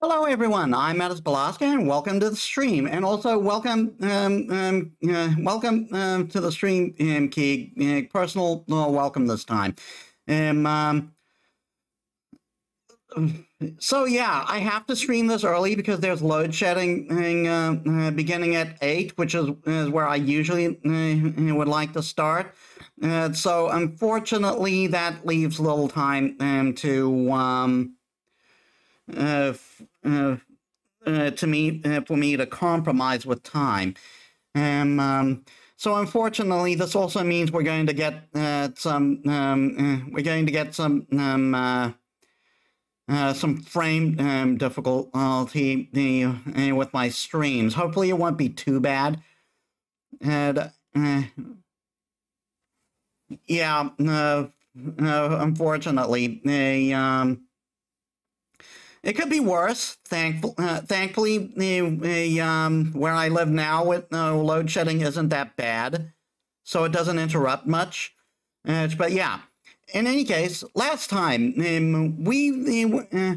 Hello, everyone. I'm Metis Balaska, and welcome to the stream. And also, welcome, um, um, uh, welcome um, to the stream, um, Key. Uh, personal uh, welcome this time. Um, um, so yeah, I have to stream this early because there's load shedding uh, uh, beginning at eight, which is, is where I usually uh, would like to start. Uh, so unfortunately, that leaves little time um, to um, uh, uh, uh, to me uh, for me to compromise with time. And um, so unfortunately, this also means we're going to get uh, some um, we're going to get some um, some frame um, difficulty with my streams. Hopefully, it won't be too bad. And yeah, unfortunately, a um, it could be worse. Thankful, uh, thankfully, um, where I live now with no load shedding isn't that bad, so it doesn't interrupt much. Uh, but yeah, in any case, last time um, we uh,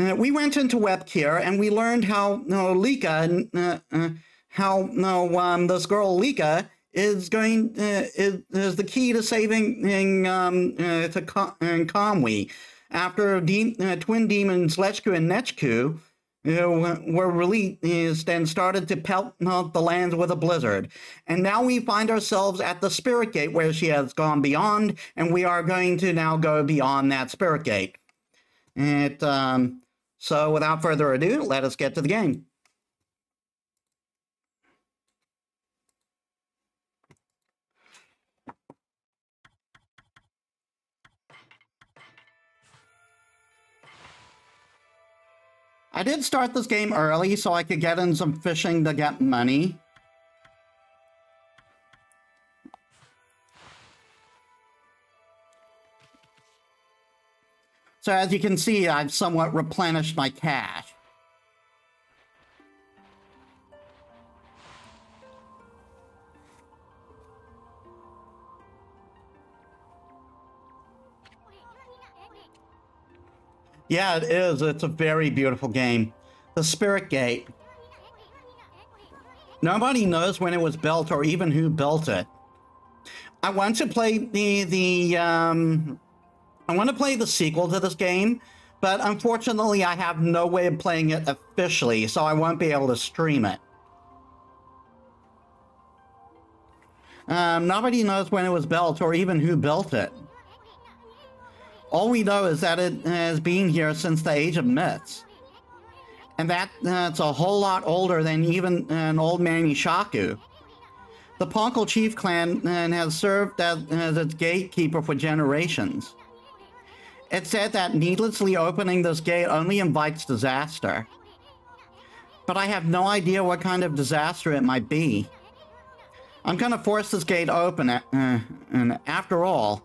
uh, we went into Wep'keer and we learned how uh, Lika, uh, uh, how no um, this girl Lika is going uh, is, is the key to saving um, uh, to Com- Kamui after de- uh, twin demons Lechku and Nechku uh, were released and started to pelt the lands with a blizzard. And now we find ourselves at the Spirit Gate where she has gone beyond, and we are going to now go beyond that Spirit Gate. It, um, so without further ado, let us get to the game. I did start this game early so I could get in some fishing to get money. So as you can see, I've somewhat replenished my cash. Yeah, it is. It's a very beautiful game. The Spirit Gate. Nobody knows when it was built or even who built it. I want to play the the um, I want to play the sequel to this game, but unfortunately, I have no way of playing it officially, so I won't be able to stream it. Um, nobody knows when it was built or even who built it. All we know is that it has been here since the age of myths. And that, that's a whole lot older than even an old man Ishaku. The Pongal Chief clan uh, has served as, as its gatekeeper for generations. It's said that needlessly opening this gate only invites disaster. But I have no idea what kind of disaster it might be. I'm gonna force this gate open, uh, and after all,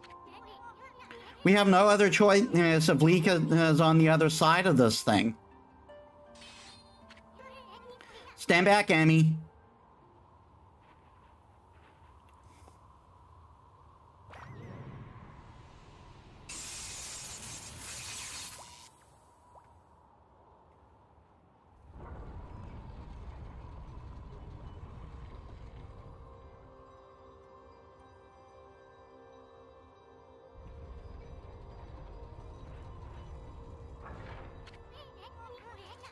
we have no other choice uh, if Lika uh, is on the other side of this thing. Stand back, Ammy.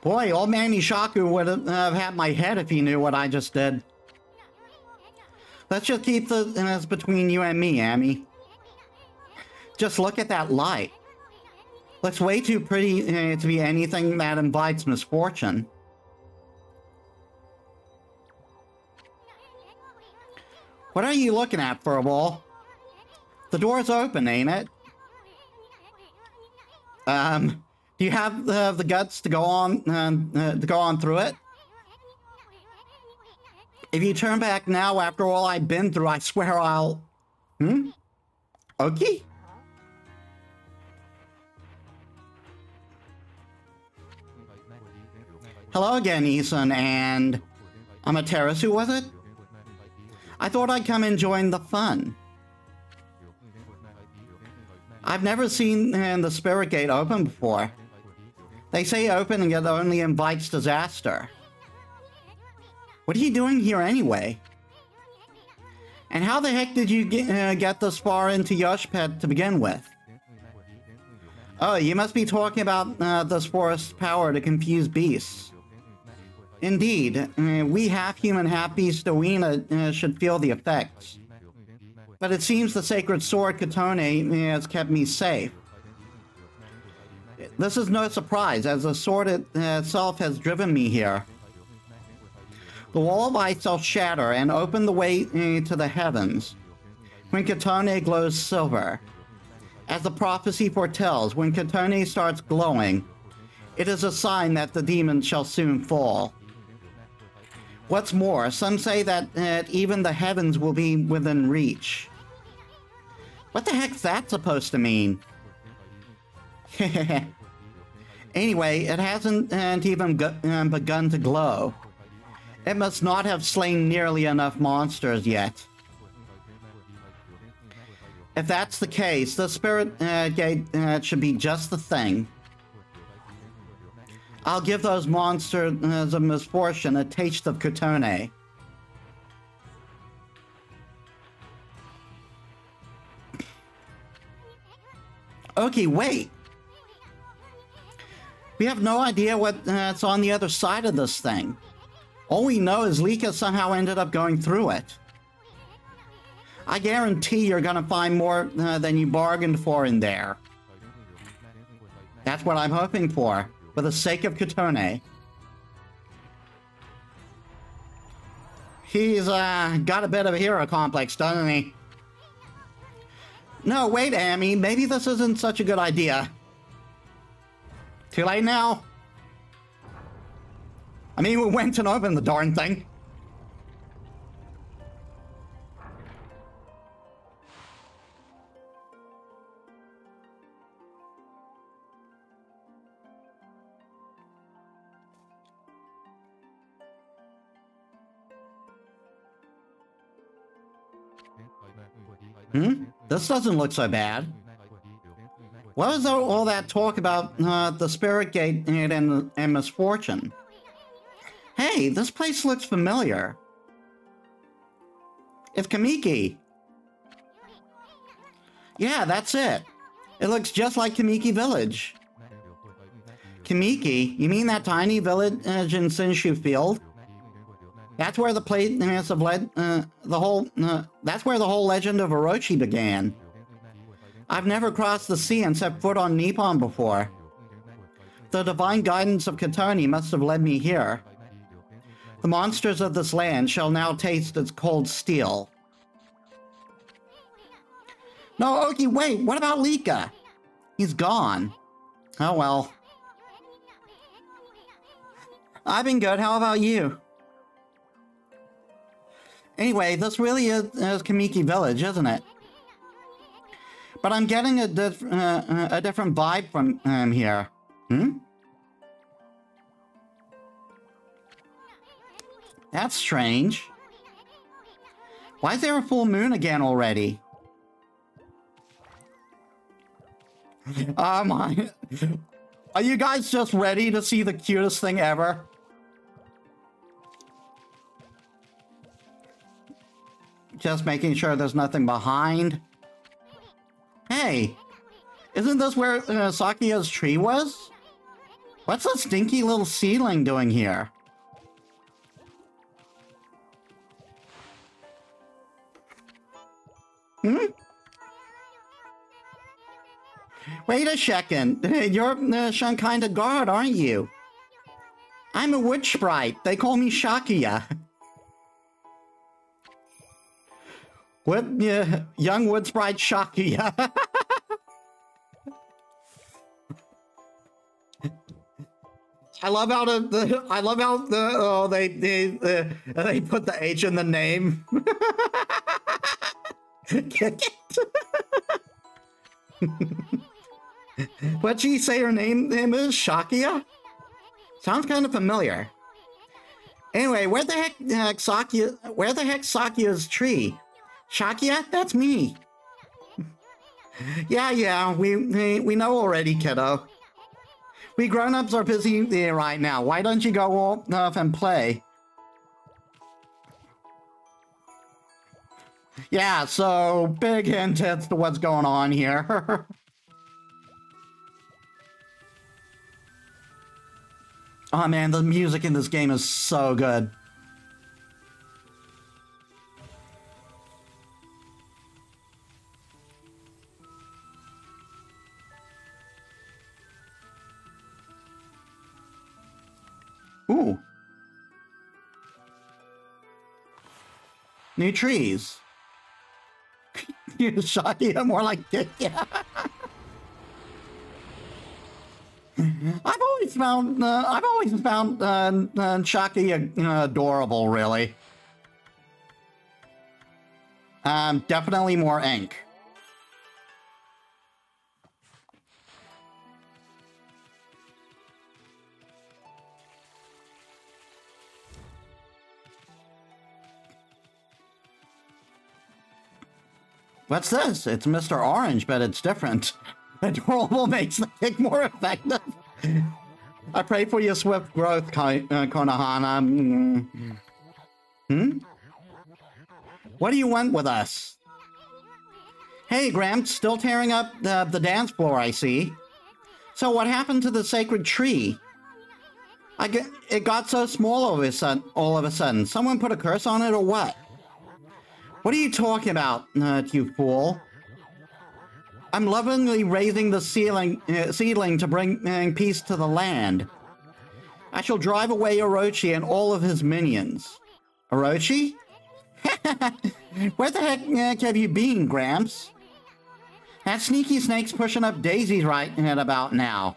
Boy, old man Ishaku would have had my head if he knew what I just did. Let's just keep this between you and me, Ammy. Just look at that light. Looks way too pretty uh, to be anything that invites misfortune. What are you looking at, Furball? The door's open, ain't it? Um, do you have the guts to go on uh, uh, to go on through it? If you turn back now, after all I've been through, I swear I'll. Hmm. Okay. Hello again, Issun, and Amaterasu, who was it? I thought I'd come and join the fun. I've never seen uh, the Spirit Gate open before. They say opening it only invites disaster. What are you doing here anyway? And how the heck did you get, uh, get this far into Yoshpet to begin with? Oh, you must be talking about uh, this forest's power to confuse beasts. Indeed, uh, we half-human, half-beast Oina uh, should feel the effects. But it seems the sacred sword Kutone uh, has kept me safe. This is no surprise, as the sword itself has driven me here. The wall of ice shall shatter and open the way uh, to the heavens. When Kutone glows silver. As the prophecy foretells, when Kutone starts glowing, it is a sign that the demons shall soon fall. What's more, some say that uh, even the heavens will be within reach. What the heck's that supposed to mean? anyway, it hasn't even uh, begun to glow. It must not have slain nearly enough monsters yet. If that's the case, the Spirit uh, Gate uh, should be just the thing. I'll give those monsters of misfortune a taste of Kutone. Okay, wait. We have no idea what's uh, on the other side of this thing. All we know is Lika somehow ended up going through it. I guarantee you're gonna find more uh, than you bargained for in there. That's what I'm hoping for for the sake of Kutone. He's uh, got a bit of a hero complex, doesn't he? No, wait, Ammy. Maybe this isn't such a good idea. Too late now. I mean, we went and opened the darn thing. Hmm? This doesn't look so bad. What was all that talk about uh, the Spirit Gate and, and misfortune? Hey, this place looks familiar. It's Kamiki. Yeah, that's it. It looks just like Kamiki Village. Kamiki? You mean that tiny village in Shinshu Field? That's where the place of led uh, the whole. Uh, that's where the whole legend of Orochi began. I've never crossed the sea and set foot on Nippon before. The divine guidance of Kutone must have led me here. The monsters of this land shall now taste its cold steel. No, okay, wait, what about Lika? He's gone. Oh well. I've been good, how about you? Anyway, this really is, is Kamiki Village, isn't it? But I'm getting a, diff uh, a different vibe from um, here. Hmm? That's strange. Why is there a full moon again already? Oh my... Are you guys just ready to see the cutest thing ever? Just making sure there's nothing behind. Hey, isn't this where uh, Sakuya's tree was? What's a stinky little seedling doing here? Hmm? Wait a second. You're uh, some kind of guard, aren't you? I'm a wood sprite. They call me Shakuya. What? Yeah, young wood sprite Shakuya. I love how the, I love how the oh they they uh, they put the H in the name. What'd she say her name, name is? Shakia? Sounds kind of familiar. Anyway, where the heck uh, Sakuya, where the heck Sakuya's tree? Shakuya? That's me. yeah, yeah, we, we, we know already, kiddo. We grown-ups are busy there right now. Why don't you go off and play? Yeah, so big hint as to what's going on here. oh man, the music in this game is so good. New trees. you shaggy, more like yeah. I've always found uh, I've always found uh, uh, Chucky uh, adorable, really. Um, definitely more ink. What's this? It's Mr. Orange, but it's different. Adorable makes the kick more effective. I pray for your swift growth, uh, Konohana. Mm. Hmm? What do you want with us? Hey, Gramps, still tearing up the, the dance floor, I see. So what happened to the sacred tree? I get, it got so small all of, a sudden, all of a sudden. Someone put a curse on it or what? What are you talking about, uh, you fool? I'm lovingly raising the ceiling, uh, seedling to bring uh, peace to the land. I shall drive away Orochi and all of his minions. Orochi? Where the heck uh, have you been, Gramps? That sneaky snake's pushing up daisies right in about now.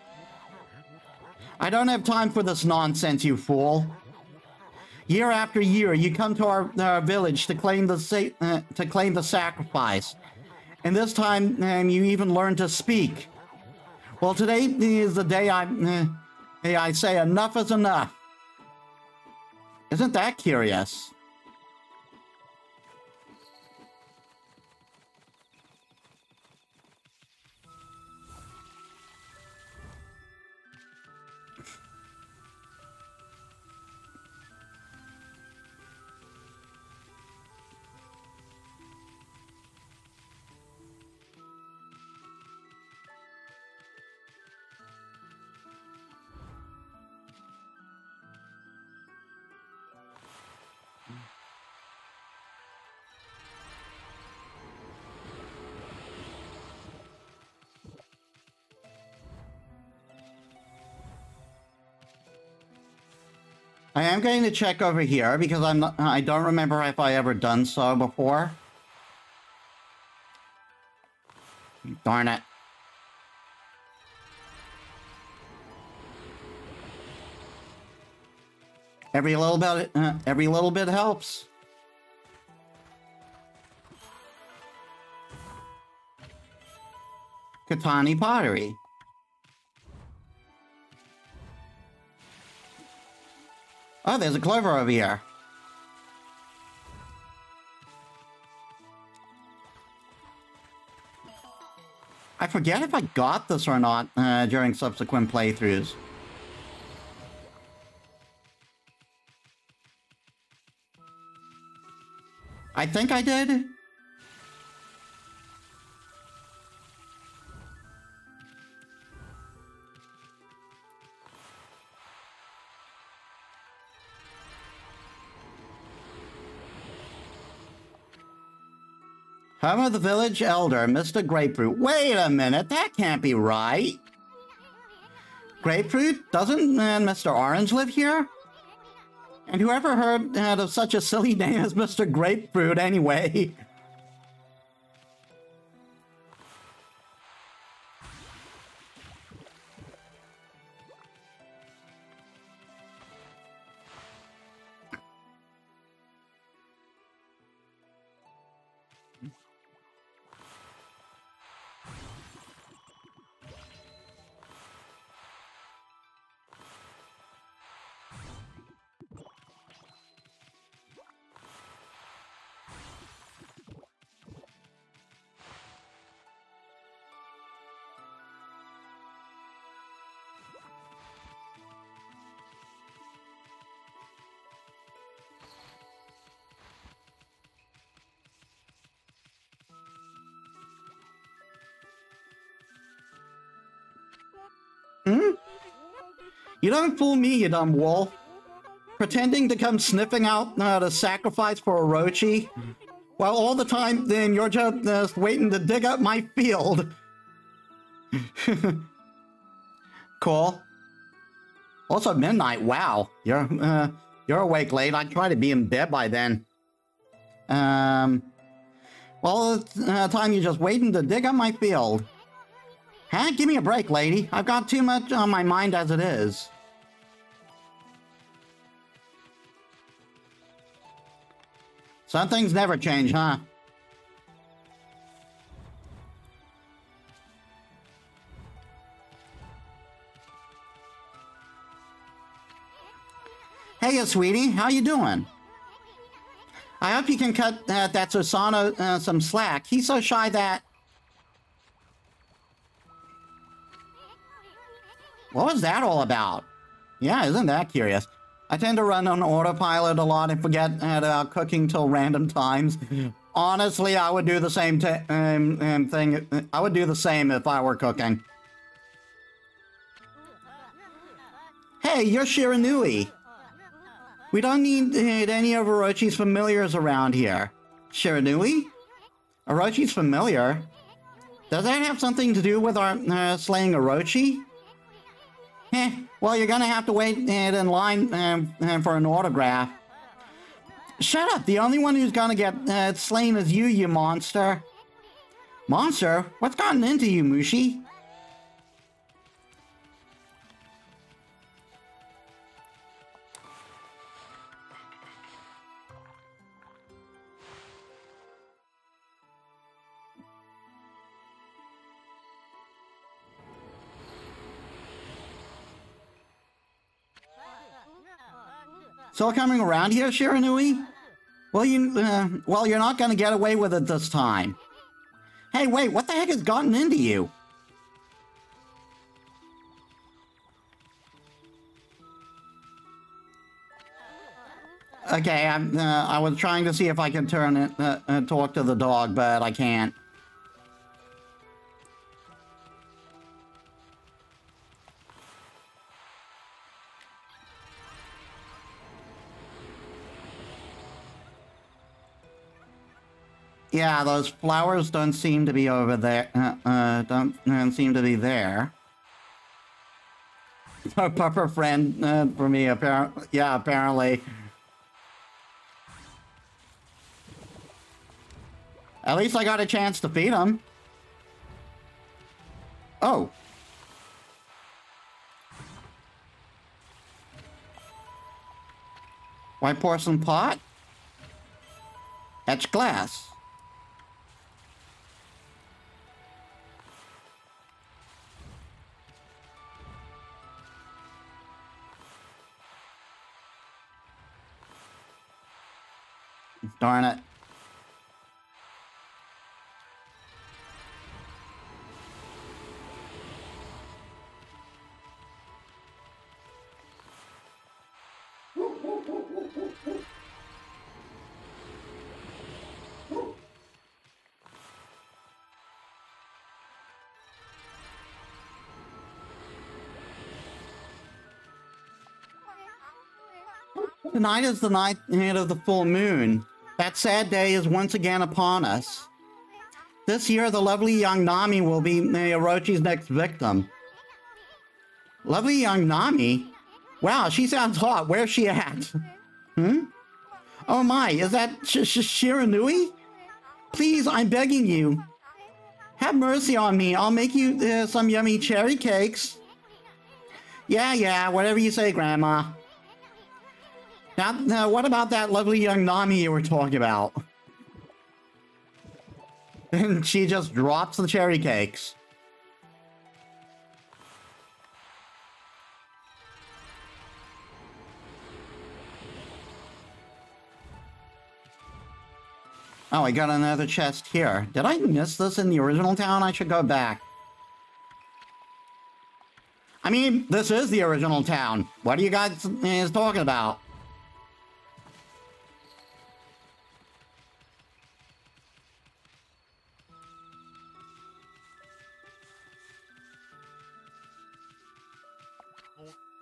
I don't have time for this nonsense, you fool. Year after year, you come to our, our village to claim the uh, to claim the sacrifice, and this time um, you even learn to speak. Well, today is the day I uh, I say enough is enough. Isn't that curious? I am going to check over here because I'm not, I don't remember if I ever done so before. Darn it. Every little bit, uh, every little bit helps. Kutani pottery. Oh, there's a clover over here. I forget if I got this or not uh, during subsequent playthroughs. I think I did. Of the village elder, Mr. Grapefruit. Wait a minute, that can't be right. Grapefruit? Doesn't uh, Mr. Orange live here? And whoever heard of such a silly name as Mr. Grapefruit anyway? You don't fool me, you dumb wolf. Pretending to come sniffing out uh, the sacrifice for Orochi, while all the time then you're just waiting to dig up my field. cool. Also midnight. Wow, you're uh, you're awake late. I try to be in bed by then. Um. Well, it's uh, time you're just waiting to dig up my field. Huh? Give me a break, lady. I've got too much on my mind as it is. Some things never change, huh? Hey, sweetie, how you doing? I hope you can cut uh, that Susano uh, some slack. He's so shy that... What was that all about? Yeah, isn't that curious? I tend to run on autopilot a lot and forget about cooking till random times. Honestly, I would do the same um, um, thing. I would do the same if I were cooking. Hey, you're Shiranui. We don't need any of Orochi's familiars around here. Shiranui? Orochi's familiar? Does that have something to do with our uh, slaying Orochi? Eh, well, you're gonna have to wait in line um, um, for an autograph. Shut up! The only one who's gonna get uh, slain is you, you monster. Monster? What's gotten into you, Mushi? Still coming around here, Shiranui? Well, you, uh, well, you're not gonna get away with it this time. Hey, wait, what the heck has gotten into you? Okay, I'm, uh, I was trying to see if I can turn it, uh, uh talk to the dog, but I can't. Yeah, those flowers don't seem to be over there. Uh, uh don't, don't seem to be there. A pupper friend uh, for me, apparently. Yeah, apparently. At least I got a chance to feed him. Oh. White porcelain pot? Etched glass. Darn it. Tonight is the ninth night of the full moon. That sad day is once again upon us. This year, the lovely young Nami will be Orochi's next victim. Lovely young Nami? Wow, she sounds hot. Where's she at? Hmm? Oh my, is that Sh Sh Shiranui? Please, I'm begging you. Have mercy on me. I'll make you uh, some yummy cherry cakes. Yeah, yeah, whatever you say, Grandma. Now, what about that lovely young Nami you were talking about? And she just drops the cherry cakes. Oh, I got another chest here. Did I miss this in the original town? I should go back. I mean, this is the original town. What are you guys is talking about?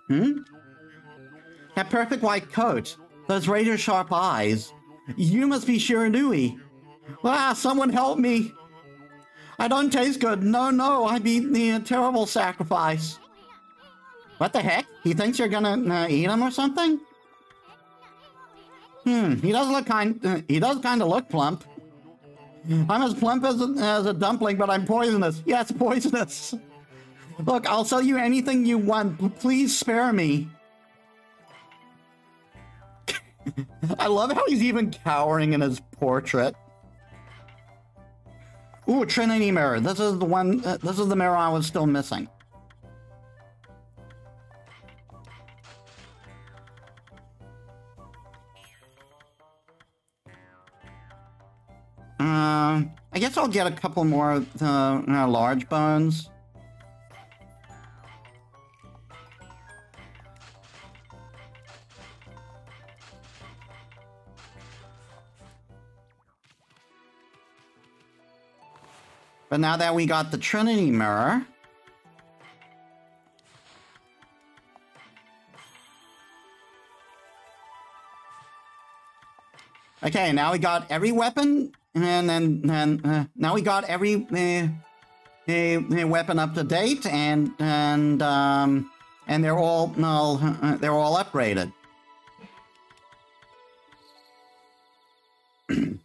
Hmm? That perfect white coat. Those razor sharp eyes. You must be Shiranui. Ah, someone help me. I don't taste good. No, no, I'd be the terrible sacrifice. What the heck? He thinks you're gonna uh, eat him or something? Hmm, he does look kind, uh, he does kind of look plump. I'm as plump as a, as a dumpling, but I'm poisonous. Yes, poisonous. Look, I'll sell you anything you want. Please spare me. I love how he's even cowering in his portrait. Ooh, Trinity mirror. This is the one. Uh, this is the mirror I was still missing. Uh, I guess I'll get a couple more uh, large bones. But now that we got the Trinity Mirror... Okay, now we got every weapon, and then and, uh, now we got every uh, uh, weapon up to date, and and um, and they're all uh, they're all upgraded.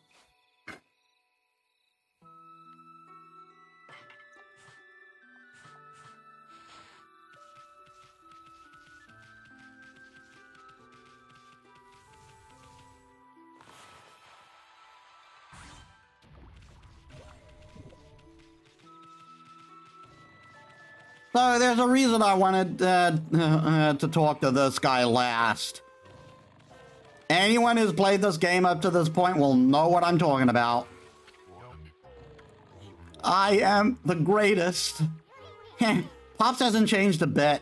So there's a reason I wanted uh, uh, to talk to this guy last. Anyone who's played this game up to this point will know what I'm talking about. I am the greatest. Pops hasn't changed a bit.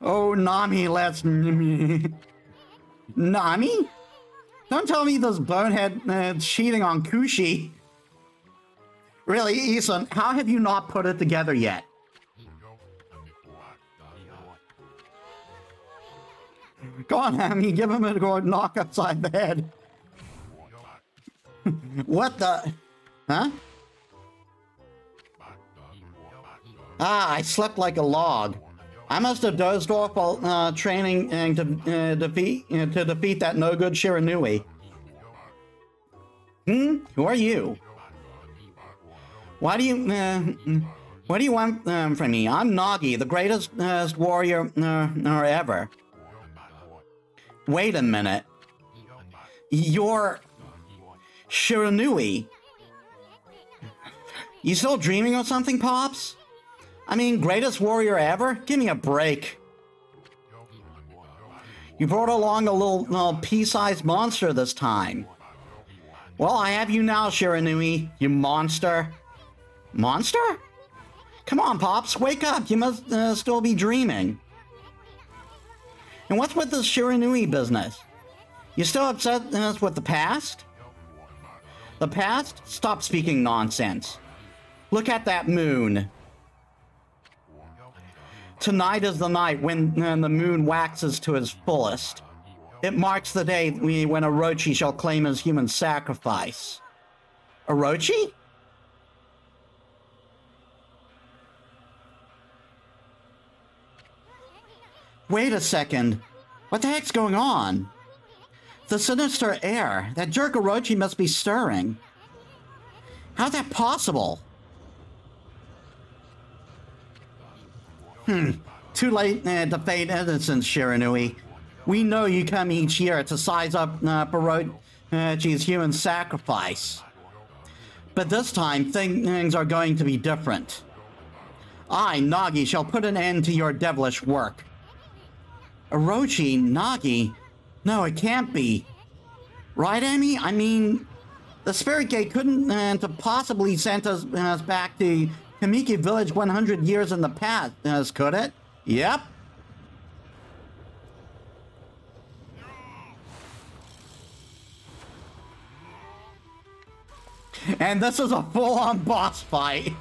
Oh, Nami, let's... Nami? Don't tell me this bonehead uh, cheating on Kushi. Really, Issun, how have you not put it together yet? Go on, Hammy, give him a good knock upside the head. what the? Huh? Ah, I slept like a log. I must have dozed off while uh, training and to uh, defeat uh, to defeat that no good Shiranui. Hmm? Who are you? Why do you, uh, what do you want um, from me? I'm Nagi, the greatest uh, warrior uh, ever. Wait a minute. You're Shiranui. You still dreaming of something, Pops? I mean, greatest warrior ever? Give me a break. You brought along a little, little pea-sized monster this time. Well, I have you now, Shiranui, you monster. Monster? Come on, Pops, wake up. You must uh, still be dreaming. And what's with this Shiranui business? You still upset us with the past? The past? Stop speaking nonsense. Look at that moon. Tonight is the night when uh, the moon waxes to its fullest. It marks the day when Orochi shall claim his human sacrifice. Orochi? Wait a second. What the heck's going on? The sinister air. That jerk Orochi must be stirring. How's that possible? Hmm. Too late uh, to fade innocence, Shiranui. We know you come each year to size up uh, Orochi's human sacrifice. But this time, things are going to be different. I, Nagi, shall put an end to your devilish work. Orochi, Nagi? No, it can't be. Right, Ammy? I mean, the Spirit Gate couldn't uh, possibly send us, uh, us back to Kamiki Village 100 years in the past, uh, could it? Yep. And this is a full-on boss fight.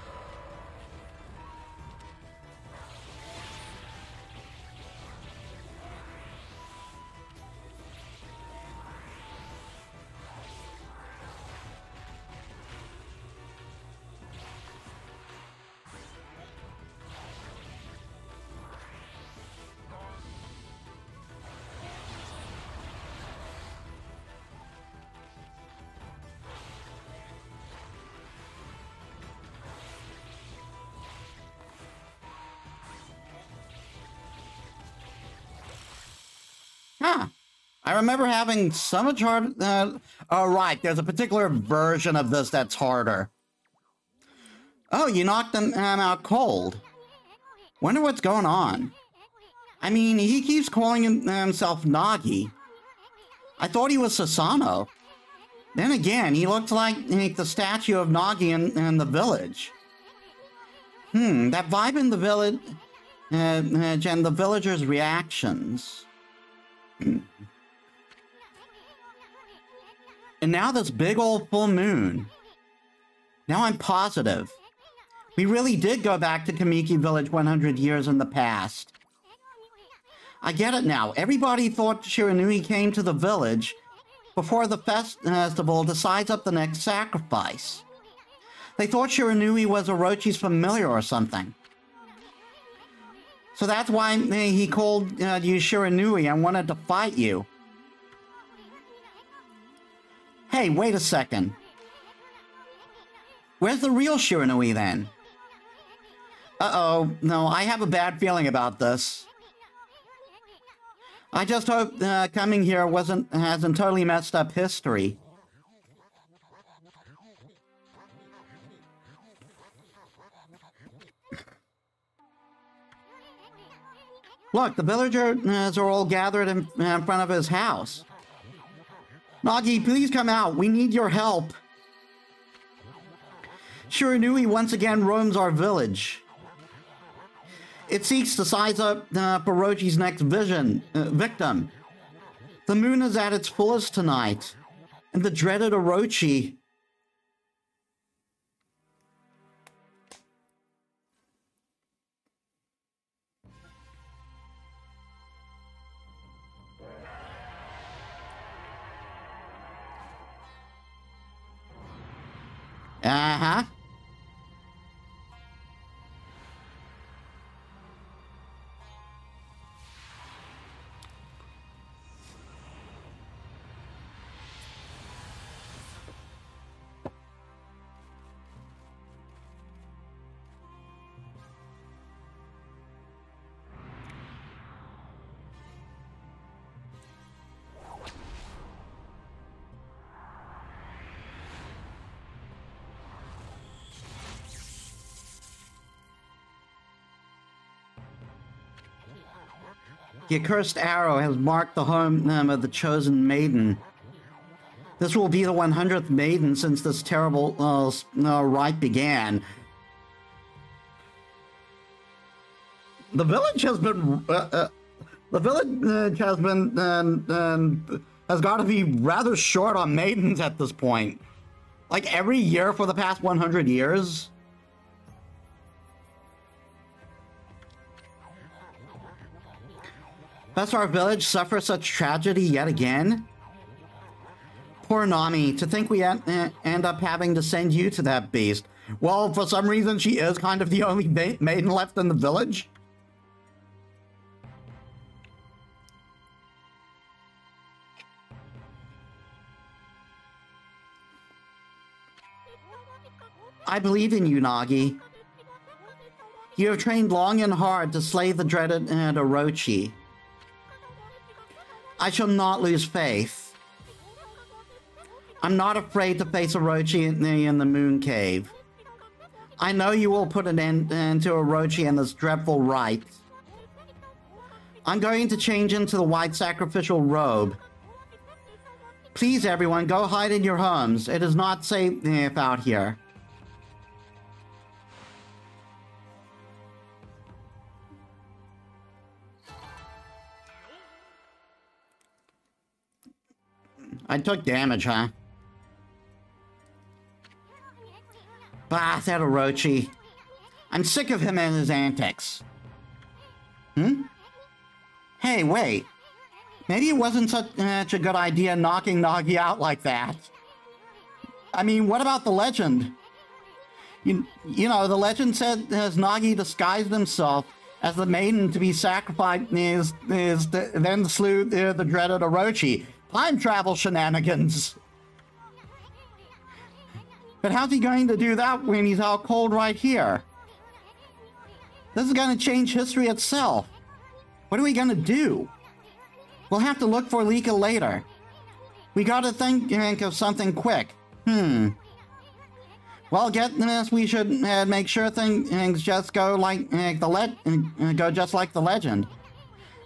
Huh. I remember having so much hard. Uh, oh, right. There's a particular version of this that's harder. Oh, you knocked him out cold. Wonder what's going on. I mean, he keeps calling him, himself Nagi. I thought he was Susano. Then again, he looks like, like the statue of Nagi in, in, the village. Hmm, that vibe in the village uh, and the villagers' reactions. And now this big old full moon. Now I'm positive. We really did go back to Kamiki Village 100 years in the past. I get it now. Everybody thought Shiranui came to the village before the uh, festival to size up the next sacrifice. They thought Shiranui was Orochi's familiar or something. So that's why he called uh, you Shiranui and wanted to fight you. Hey, wait a second. Where's the real Shiranui then? Uh-oh, no, I have a bad feeling about this. I just hope uh, coming here wasn't hasn't totally messed up history. Look, the villagers are all gathered in, in front of his house. Nagi, please come out. We need your help. Shiranui once again roams our village. It seeks to size up uh, next vision, uh, victim. The moon is at its fullest tonight, and the dreaded Orochi Uh-huh. The accursed arrow has marked the home um, of the chosen maiden. This will be the 100th maiden since this terrible uh, uh, rite began. The village has been... Uh, uh the village has been... has got to be rather short on maidens at this point. Like every year for the past 100 years. Must our village suffer such tragedy yet again? Poor Nami, to think we end up having to send you to that beast. Well, for some reason she is kind of the only maiden left in the village. I believe in you, Nagi. You have trained long and hard to slay the dreaded uh, Orochi. I shall not lose faith. I'm not afraid to face Orochi in the, in the Moon Cave. I know you will put an end, end to Orochi and this dreadful rite. I'm going to change into the white sacrificial robe. Please, everyone, go hide in your homes. It is not safe eh, out here. I took damage, huh? Bah, that Orochi. I'm sick of him and his antics. Hmm? Hey, wait. Maybe it wasn't such, such a good idea knocking Nagi out like that. I mean, what about the legend? You, you know, the legend said as Nagi disguised himself as the maiden to be sacrificed is, is the, then slew the, the dreaded Orochi time travel shenanigans. But how's he going to do that when he's out cold right here? This is going to change history itself. What are we going to do? We'll have to look for Lika later. We gotta think, think of something quick. Hmm. Well, get this. We should uh, make sure things just go like uh, the le uh, go just like the legend.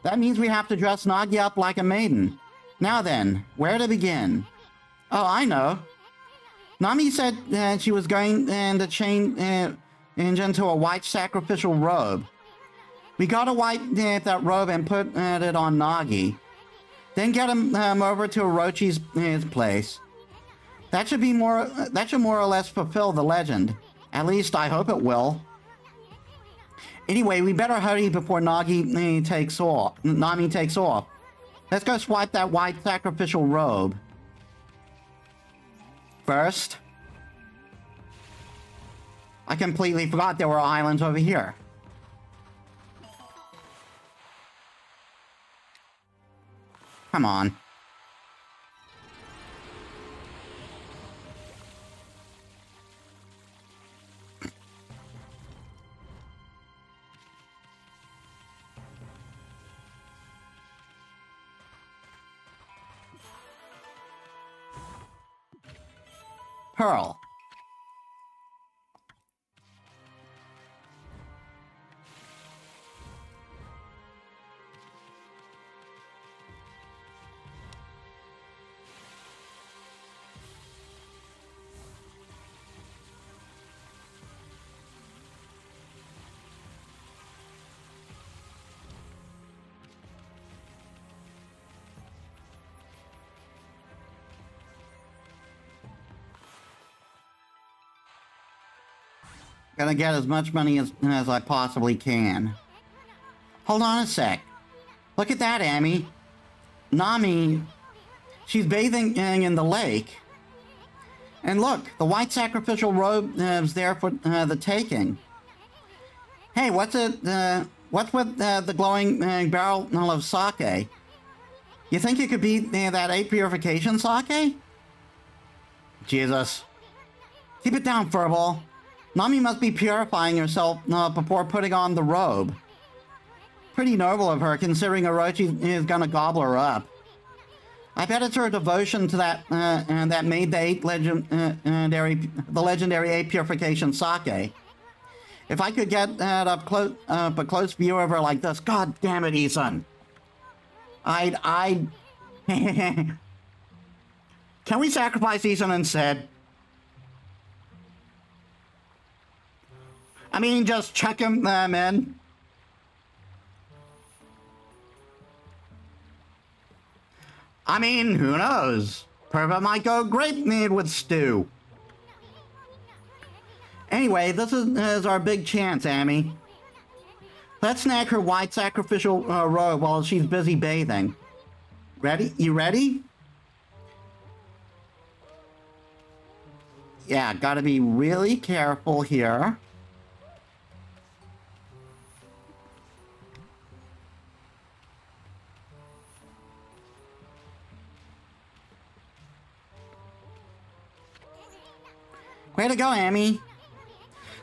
That means we have to dress Nagi up like a maiden. Now then, where to begin? Oh, I know. Nami said that she was going uh, to change uh, into a white sacrificial robe. We gotta wipe uh, that robe and put uh, it on Nagi. Then get him um, over to Orochi's his place. That should be more. That should more or less fulfill the legend. At least I hope it will. Anyway, we better hurry before Nagi uh, takes off. Nami takes off. Let's go swipe that white sacrificial robe. First, I completely forgot there were islands over here. Come on. Pearl. Gonna get as much money as, as I possibly can. Hold on a sec. Look at that, Ammy. Nami, she's bathing in the lake. And look, the white sacrificial robe is there for uh, the taking. Hey, what's it? Uh, what's with uh, the glowing uh, barrel of sake? You think it could be uh, that eight purification sake? Jesus. Keep it down, Furball. Nami must be purifying herself uh, before putting on the robe. Pretty noble of her, considering Orochi is gonna gobble her up. I bet it's her devotion to that uh, uh, that made the eight legendary, the legendary eight purification sake. If I could get that up close, uh, a close view of her like this, God damn it, Ethan! I'd, I'd. Can we sacrifice Ethan instead? I mean, just check him, uh, man. I mean, who knows? Purva might go great need with stew. Anyway, this is, is, our big chance, Ammy. Let's snag her white sacrificial uh, robe while she's busy bathing. Ready? You ready? Yeah, gotta be really careful here. Way to go, Ammy.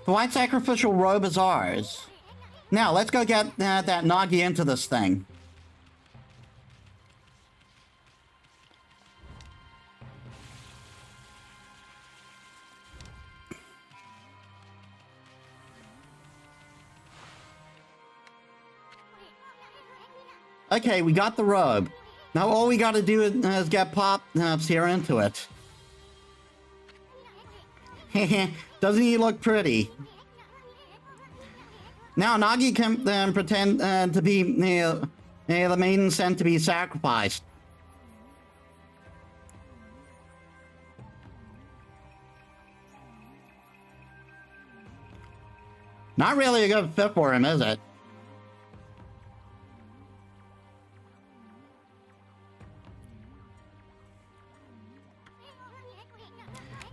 The white sacrificial robe is ours. Now, let's go get uh, that Nagi into this thing. Okay, we got the robe. Now all we gotta do is, get Pop uh, here into it. Doesn't he look pretty? Now Nagi can uh, pretend uh, to be uh, the maiden sent to be sacrificed. Not really a good fit for him, is it?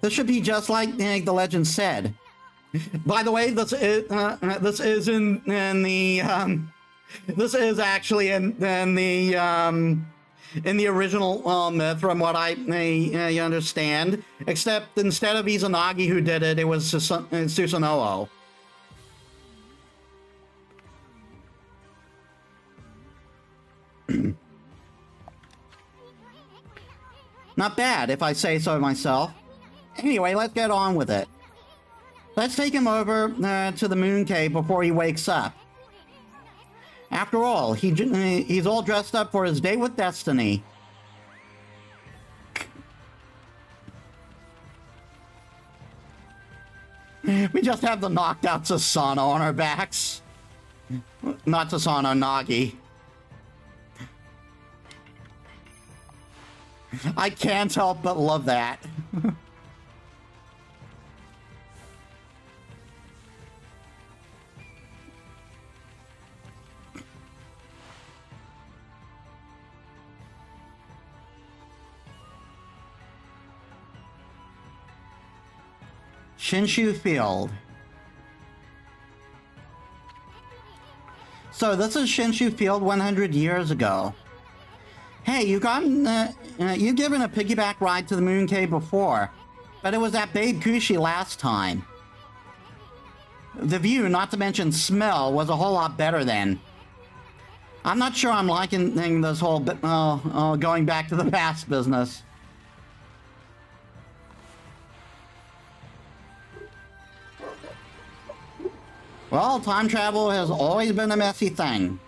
This should be just like uh, the legend said. By the way, this is uh, this is in in the um, this is actually in in the um, in the original uh, myth, from what I, I understand. Except instead of Izanagi who did it, it was Susanoo. Not bad, if I say so myself. Anyway, let's get on with it. Let's take him over uh, to the moon cave before he wakes up. After all, he he's all dressed up for his date with destiny. we just have the knocked out Susano on our backs. Not Susano, Nagi. I can't help but love that. Shinshu Field. So this is Shinshu Field 100 years ago. Hey, you gotten, uh, uh, you given a piggyback ride to the Moon Cave before, but it was at Babe Kushi last time. The view, not to mention smell, was a whole lot better then. I'm not sure I'm liking this whole uh, uh, going back to the past business. Well, time travel has always been a messy thing.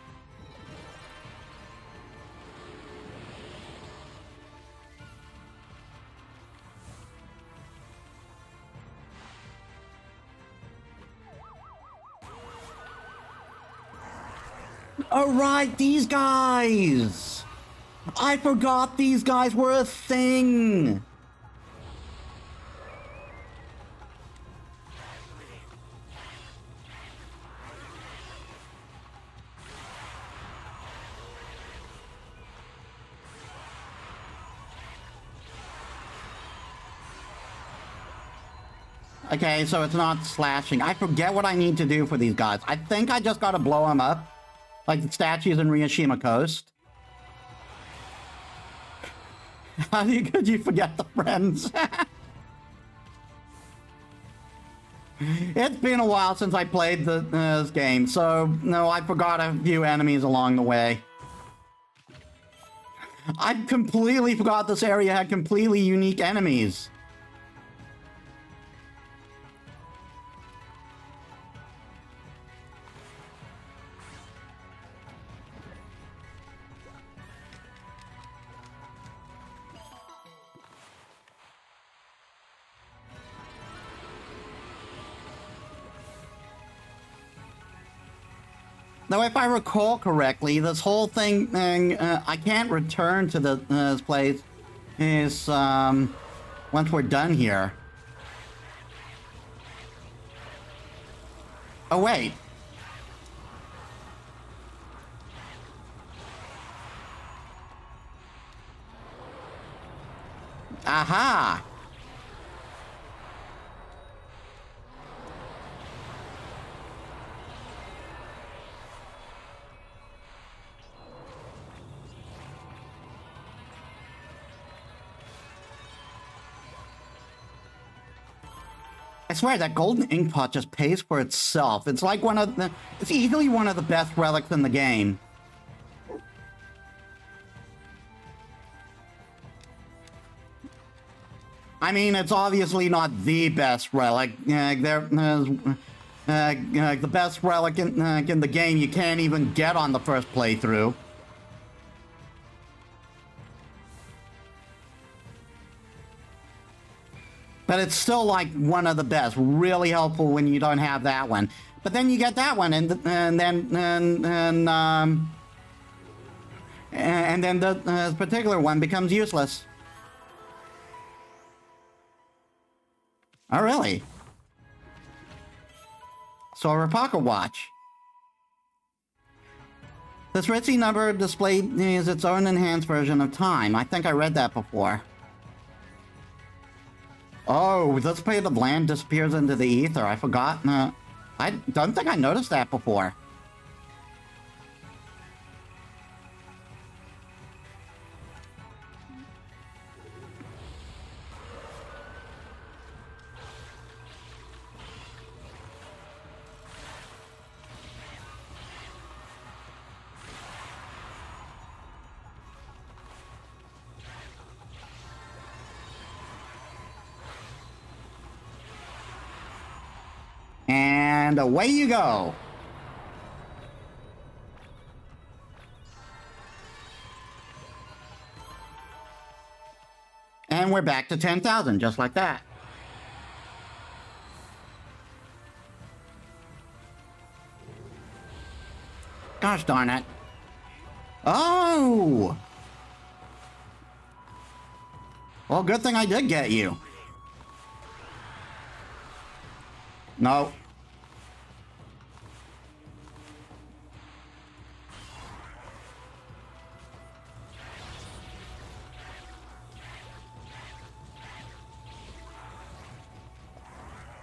Alright, these guys! I forgot these guys were a thing! Okay, so it's not slashing. I forget what I need to do for these guys. I think I just gotta blow them up. Like the statues in Ryushima Coast. How could you forget the friends? it's been a while since I played the, uh, this game, so no, I forgot a few enemies along the way. I completely forgot this area had completely unique enemies. Now, if I recall correctly, this whole thing, uh, I can't return to the, uh, this place is, um, once we're done here. Oh, wait. Swear that golden ink pot just pays for itself. It's like one of the, it's easily one of the best relics in the game. I mean, it's obviously not the best relic. Uh, there, uh, uh, the best relic in, uh, in the game you can't even get on the first playthrough. But it's still like one of the best. Really helpful when you don't have that one. But then you get that one, and and then and and um, and then the uh, particular one becomes useless. Oh, really? So a pocket watch. This ritzy number display is its own enhanced version of time. I think I read that before. Oh, this plate of land disappears into the ether. I forgot. I don't think I noticed that before. And away you go. And we're back to 10,000, just like that. Gosh darn it. Oh! Well, good thing I did get you. No.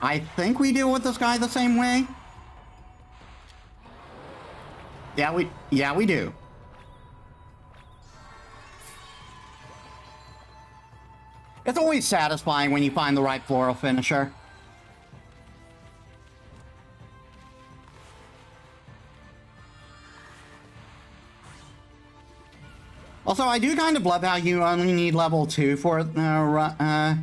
I think we deal with this guy the same way. Yeah, we yeah, we do. It's always satisfying when you find the right floral finisher. Also, I do kind of love how you only need level 2 for uh, uh,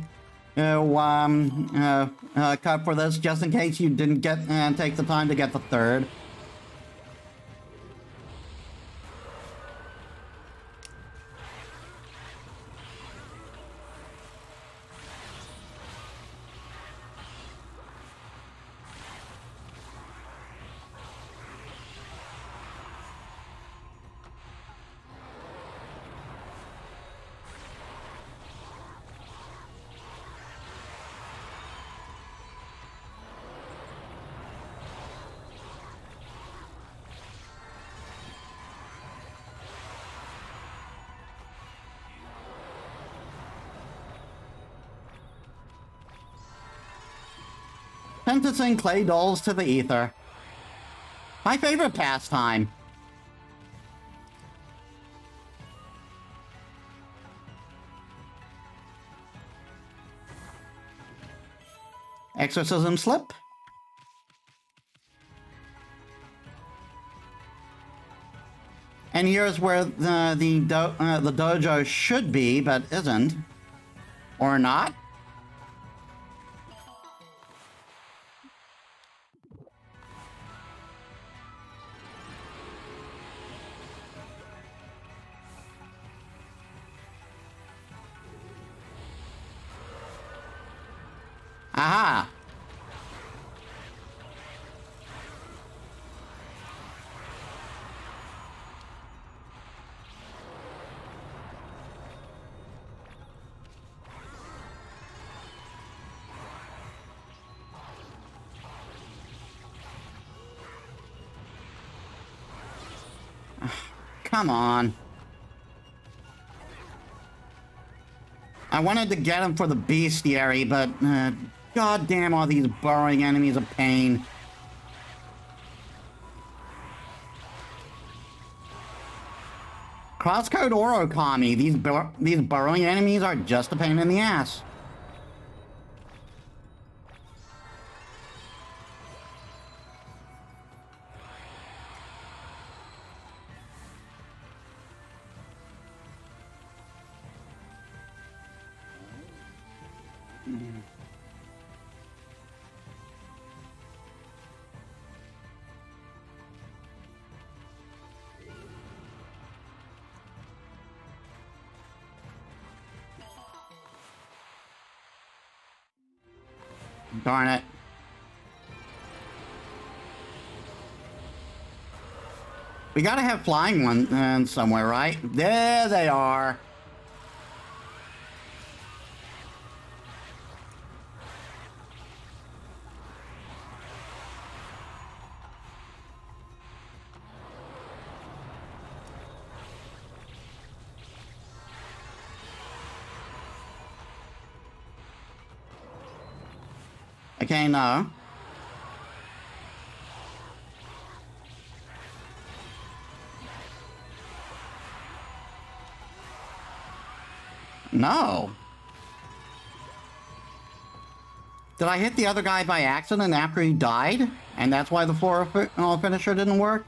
um, uh, uh, cut for this, just in case you didn't get uh, take the time to get the third. Sentencing clay dolls to the ether. My favorite pastime. Exorcism slip. And here's where the the, do, uh, the dojo should be, but isn't, or not. Come on. I wanted to get him for the bestiary, but uh, god damn all these burrowing enemies of pain. Crosscode or Okami, these, bur these burrowing enemies are just a pain in the ass. Darn it. We gotta have flying ones uh, somewhere, right? There they are. Okay, no. No. Did I hit the other guy by accident after he died? And that's why the floor uh, finisher didn't work?